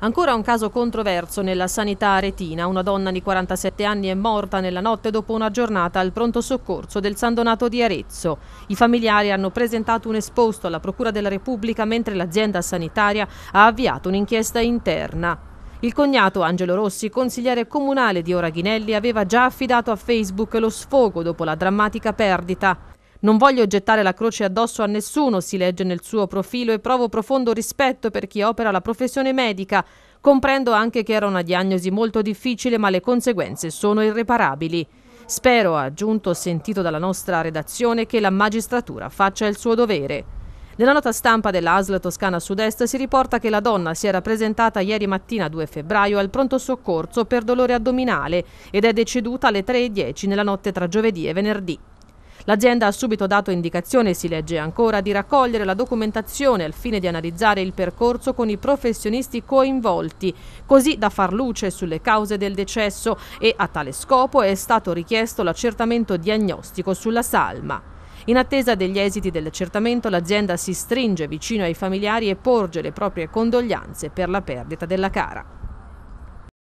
Ancora un caso controverso nella sanità aretina. Una donna di 47 anni è morta nella notte dopo una giornata al pronto soccorso del San Donato di Arezzo. I familiari hanno presentato un esposto alla Procura della Repubblica mentre l'azienda sanitaria ha avviato un'inchiesta interna. Il cognato Angelo Rossi, consigliere comunale di Oraghinelli, aveva già affidato a Facebook lo sfogo dopo la drammatica perdita. Non voglio gettare la croce addosso a nessuno, si legge nel suo profilo, e provo profondo rispetto per chi opera la professione medica. Comprendo anche che era una diagnosi molto difficile, ma le conseguenze sono irreparabili. Spero, ha aggiunto, sentito dalla nostra redazione, che la magistratura faccia il suo dovere. Nella nota stampa dell'ASL Toscana Sud-Est si riporta che la donna si era presentata ieri mattina 2 febbraio al pronto soccorso per dolore addominale ed è deceduta alle 3.10 nella notte tra giovedì e venerdì. L'azienda ha subito dato indicazione, si legge ancora, di raccogliere la documentazione al fine di analizzare il percorso con i professionisti coinvolti, così da far luce sulle cause del decesso e a tale scopo è stato richiesto l'accertamento diagnostico sulla salma. In attesa degli esiti dell'accertamento l'azienda si stringe vicino ai familiari e porge le proprie condoglianze per la perdita della cara.